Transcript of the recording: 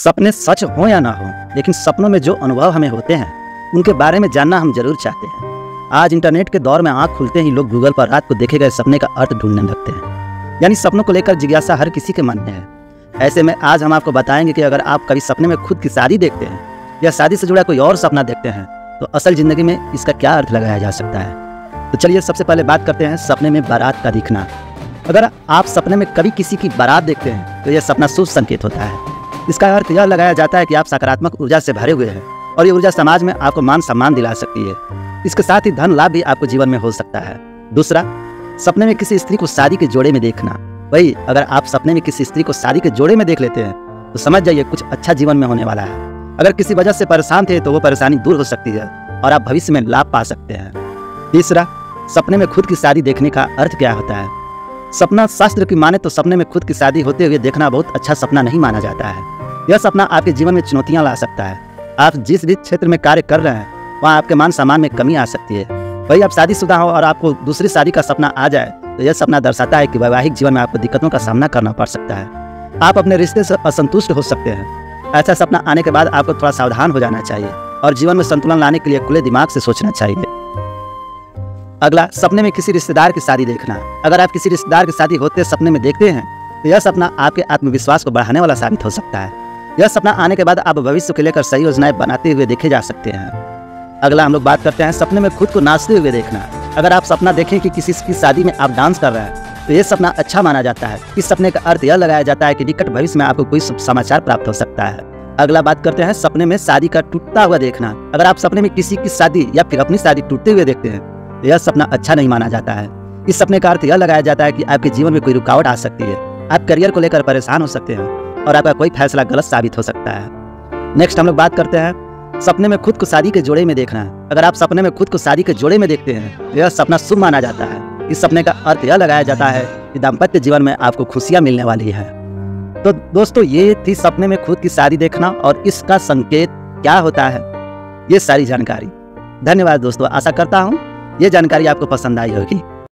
सपने सच हो या ना हो, लेकिन सपनों में जो अनुभव हमें होते हैं, उनके बारे में जानना हम ज़रूर चाहते हैं। आज इंटरनेट के दौर में आँख खुलते ही लोग गूगल पर रात को देखे गए सपने का अर्थ ढूँढने लगते हैं। यानी सपनों को लेकर जिज्ञासा हर किसी के मन में है। ऐसे में आज हम आपको बताएँगे कि अगर आप कभी सपने में खुद की शादी देखते हैं, या शादी से जुड़ा कोई और सपना देखते हैं तो असल ज़िंदगी में इसका क्या अर्थ लगाया जा सकता है? तो चलिए सबसे पहले बात करते हैं सपने में बारात का दिखना। अगर आप सपने में कभी किसी की बारात देखते हैं तो यह सपना शुभ संकेत होता है। इसका अर्थ यह लगाया जाता है कि आप सकारात्मक ऊर्जा से भरे हुए हैं और ये ऊर्जा समाज में आपको मान सम्मान दिला सकती है। इसके साथ ही धन लाभ भी आपको जीवन में हो सकता है। दूसरा, सपने में किसी स्त्री को शादी के जोड़े में देखना। वही, अगर आप सपने में किसी स्त्री को शादी के जोड़े में देख लेते हैं तो समझ जाइए कुछ अच्छा जीवन में होने वाला है। अगर किसी वजह से परेशान थे तो वो परेशानी दूर हो सकती है और आप भविष्य में लाभ पा सकते हैं। तीसरा, सपने में खुद की शादी देखने का अर्थ क्या होता है? सपना शास्त्र की माने तो सपने में खुद की शादी होते हुए देखना बहुत अच्छा सपना नहीं माना जाता है। यह सपना आपके जीवन में चुनौतियाँ ला सकता है। आप जिस भी क्षेत्र में कार्य कर रहे हैं, वहाँ आपके मान सम्मान में कमी आ सकती है। वही आप शादीशुदा हो और आपको दूसरी शादी का सपना आ जाए तो यह सपना दर्शाता है कि वैवाहिक जीवन में आपको दिक्कतों का सामना करना पड़ सकता है। आप अपने रिश्ते से असंतुष्ट हो सकते हैं। ऐसा सपना आने के बाद आपको थोड़ा सावधान हो जाना चाहिए और जीवन में संतुलन लाने के लिए खुले दिमाग से सोचना चाहिए। अगला, सपने में किसी रिश्तेदार की शादी देखना। अगर आप किसी रिश्तेदार की शादी होते सपने में देखते हैं तो यह सपना आपके आत्मविश्वास को बढ़ाने वाला साबित हो सकता है। यह सपना आने के बाद आप भविष्य को लेकर सही योजनाएँ बनाते हुए देखे जा सकते हैं। अगला हम लोग बात करते हैं सपने में खुद को नाचते हुए देखना। अगर आप सपना देखें कि किसी की शादी में आप डांस कर रहे हैं तो यह सपना अच्छा माना जाता है। इस सपने का अर्थ यह लगाया जाता है कि निकट भविष्य में आपको कोई समाचार प्राप्त हो सकता है। अगला बात करते हैं सपने में शादी का टूटता हुआ देखना। अगर आप सपने में किसी की शादी या फिर अपनी शादी टूटते हुए देखते हैं तो यह सपना अच्छा नहीं माना जाता है। इस सपने का अर्थ यह लगाया जाता है कि आपके जीवन में कोई रुकावट आ सकती है। आप करियर को लेकर परेशान हो सकते हैं। और आपका कोई फैसला गलत साबित हो सकता है। नेक्स्ट हम लोग बात करते हैं सपने में खुद को शादी के जोड़े में देखना। अगर आप सपने में खुद को शादी के जोड़े में देखते हैं तो यह सपना शुभ माना जाता है। इस सपने का अर्थ यह लगाया जाता है कि दाम्पत्य जीवन में आपको खुशियाँ मिलने वाली है। तो दोस्तों, ये थी सपने में खुद की शादी देखना और इसका संकेत क्या होता है, ये सारी जानकारी। धन्यवाद दोस्तों, आशा करता हूँ ये जानकारी आपको पसंद आई होगी।